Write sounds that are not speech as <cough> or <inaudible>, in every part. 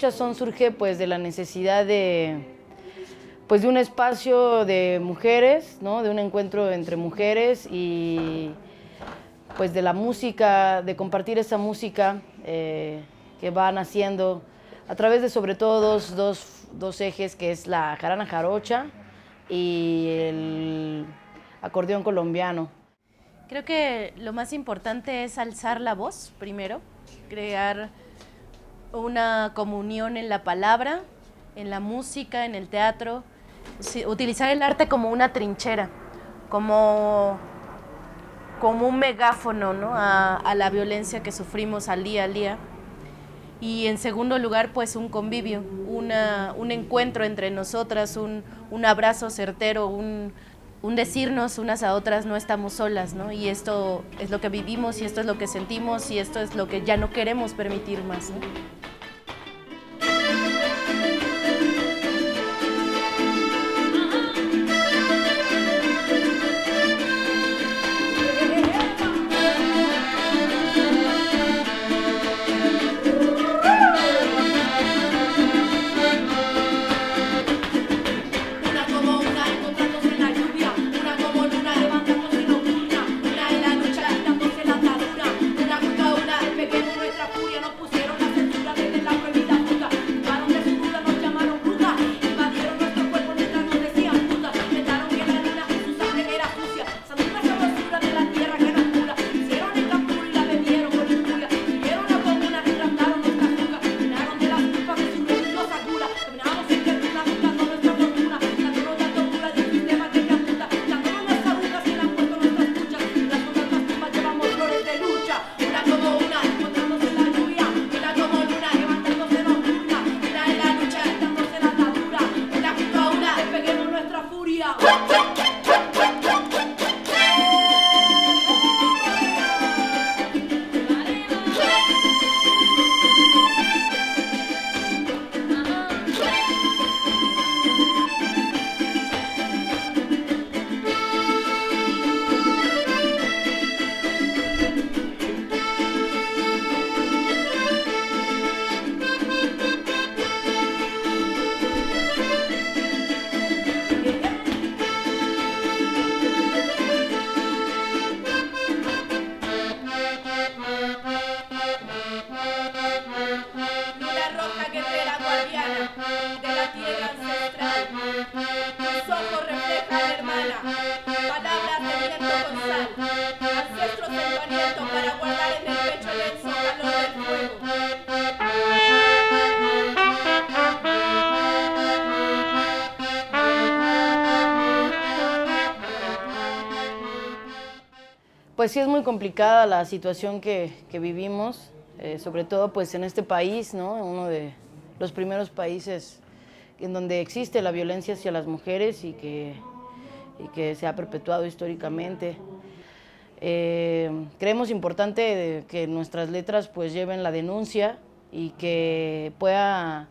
lucha son surge pues de la necesidad de pues de un espacio de mujeres, ¿no? de un encuentro entre mujeres y pues de la música, de compartir esa música eh, que van haciendo a través de sobre todo dos, dos, dos ejes, que es la jarana jarocha y el acordeón colombiano. Creo que lo más importante es alzar la voz primero, crear una comunión en la palabra, en la música, en el teatro, utilizar el arte como una trinchera, como, como un megáfono ¿no? a, a, la violencia que sufrimos al día al día. Y en segundo lugar, pues un convivio, una, un encuentro entre nosotras, un, un abrazo certero, un, un decirnos unas a otras no estamos solas, ¿no? Y esto es lo que vivimos y esto es lo que sentimos y esto es lo que ya no queremos permitir más. Pues sí es muy complicada la situación que, que vivimos, eh, sobre todo pues en este país, ¿no? uno de los primeros países en donde existe la violencia hacia las mujeres y que, y que se ha perpetuado históricamente. Eh, creemos importante que nuestras letras pues lleven la denuncia y que pueda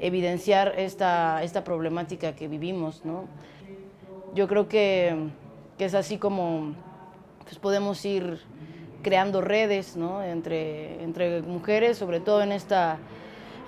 evidenciar esta, esta problemática que vivimos. ¿no? Yo creo que, que es así como pues podemos ir creando redes ¿no? entre, entre mujeres, sobre todo en esta,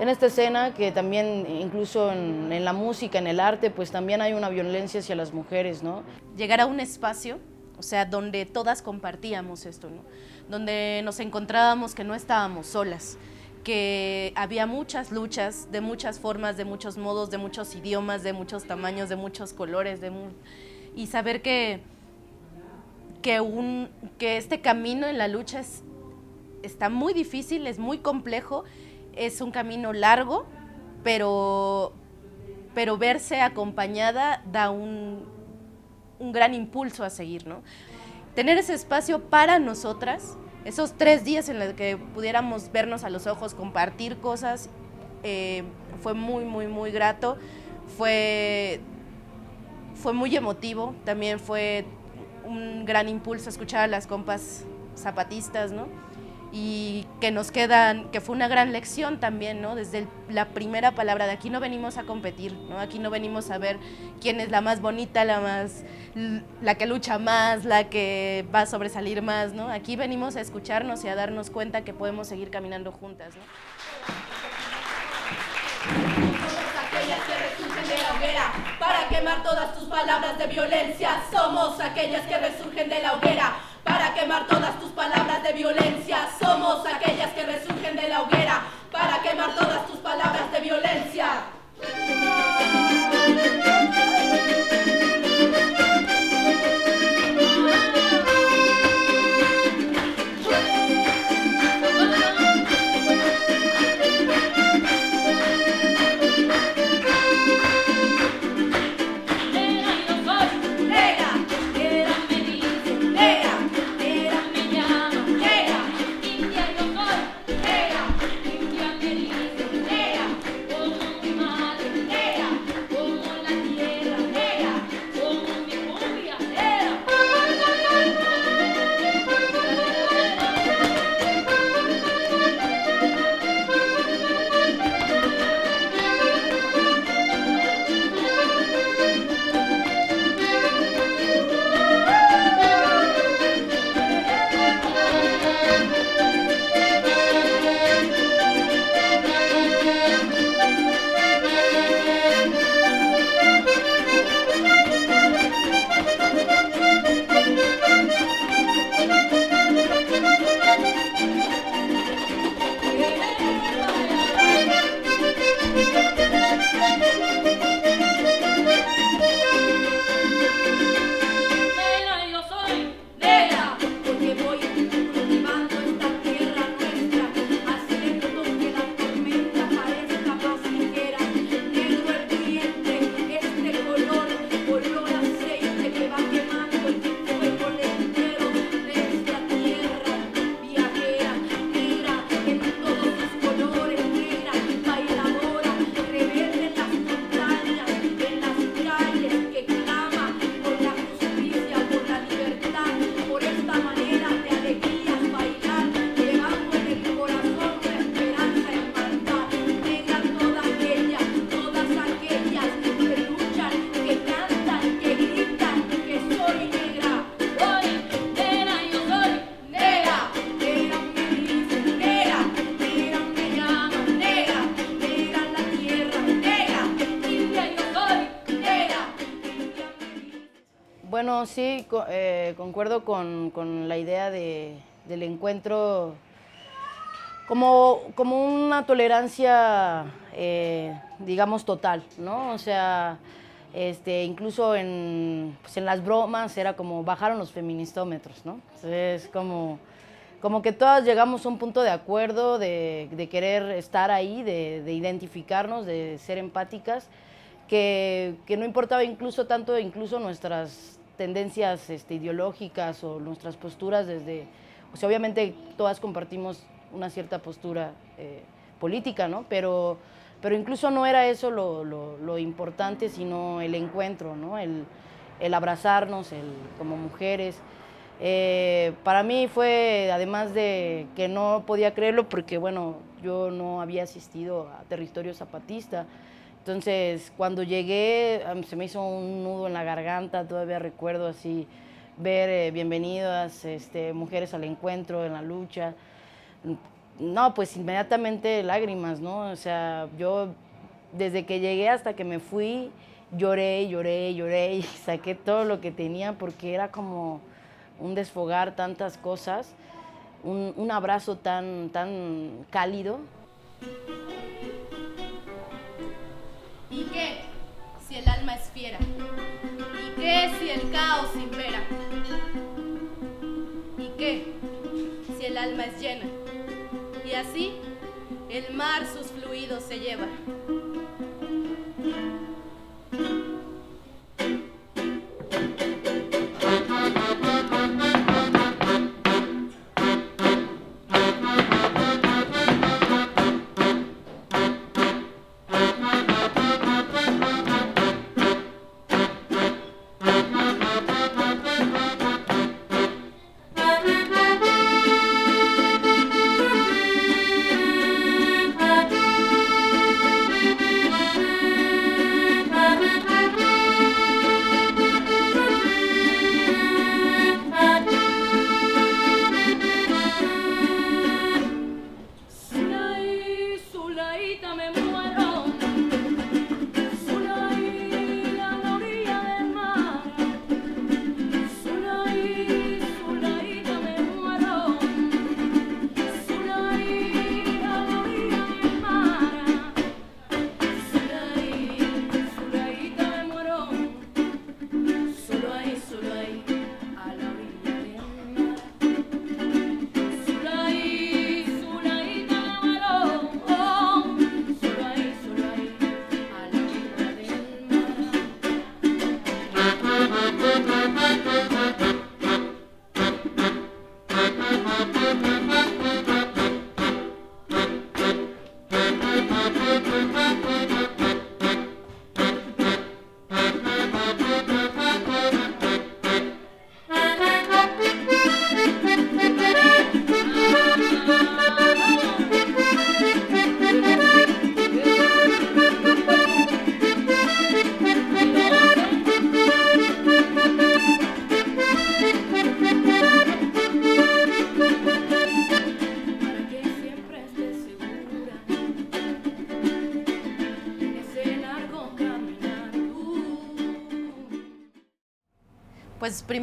en esta escena, que también incluso en, en, la música, en el arte, pues también hay una violencia hacia las mujeres. ¿no? Llegar a un espacio, o sea, donde todas compartíamos esto, ¿no? donde nos encontrábamos que no estábamos solas, que había muchas luchas de muchas formas, de muchos modos, de muchos idiomas, de muchos tamaños, de muchos colores, de mu y saber que que, un, que este camino en la lucha es, está muy difícil, es muy complejo, es un camino largo, pero, pero verse acompañada da un, un gran impulso a seguir, ¿no? Tener ese espacio para nosotras, esos tres días en los que pudiéramos vernos a los ojos, compartir cosas, eh, fue muy, muy, muy grato, fue, fue muy emotivo, también fue un gran impulso escuchar a las compas zapatistas, ¿no? y que nos quedan, que fue una gran lección también, ¿no? Desde la primera palabra, de aquí no venimos a competir, ¿no? Aquí no venimos a ver quién es la más bonita, la más, la que lucha más, la que va a sobresalir más, ¿no? Aquí venimos a escucharnos y a darnos cuenta que podemos seguir caminando juntas, ¿no? aquellas que resurgen de la hoguera para quemar todas tus palabras de violencia. Somos aquellas que resurgen de la hoguera para quemar todas tus palabras de violencia. Somos aquellas sí, eh, concuerdo con, la idea del encuentro como, como una tolerancia, eh, digamos, total, ¿no? O sea, este, incluso en, pues en las bromas era como bajaron los feministómetros, ¿no? Es como, como que todas llegamos a un punto de acuerdo, de, querer estar ahí, de, de, identificarnos, de ser empáticas, que, que no importaba incluso tanto, incluso nuestras tendencias este, ideológicas o nuestras posturas desde, o sea, obviamente todas compartimos una cierta postura eh, política, ¿no? Pero, pero incluso no era eso lo, lo, importante, sino el encuentro, ¿no? El, el abrazarnos el, como mujeres. Eh, para mí fue, además de que no podía creerlo, porque bueno, yo no había asistido a territorio zapatista, entonces, cuando llegué, se me hizo un nudo en la garganta, todavía recuerdo así, ver eh, bienvenidas, este, mujeres al encuentro, en la lucha. No, pues inmediatamente lágrimas, ¿no? O sea, yo desde que llegué hasta que me fui, lloré, lloré, lloré y <laughs> saqué todo lo que tenía porque era como un desfogar tantas cosas, un, un abrazo tan, tan cálido. ¿Y qué si el caos impera? ¿Y qué si el alma es llena? Y así el mar sus fluidos se lleva.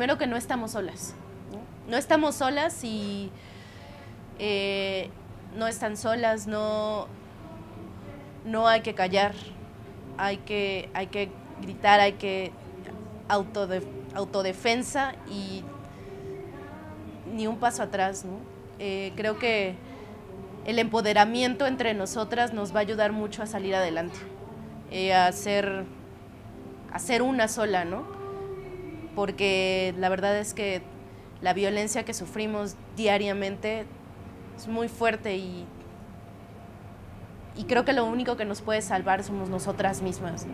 Primero que no estamos solas. No, estamos solas y eh, no están solas, no, no hay que callar, hay que, hay que gritar, hay que autodefensa y ni un paso atrás. Eh, creo que el empoderamiento entre nosotras nos va a ayudar mucho a salir adelante, eh, a, ser, a ser una sola, ¿no? Porque la verdad es que la violencia que sufrimos diariamente es muy fuerte y, y creo que lo único que nos puede salvar somos nosotras mismas.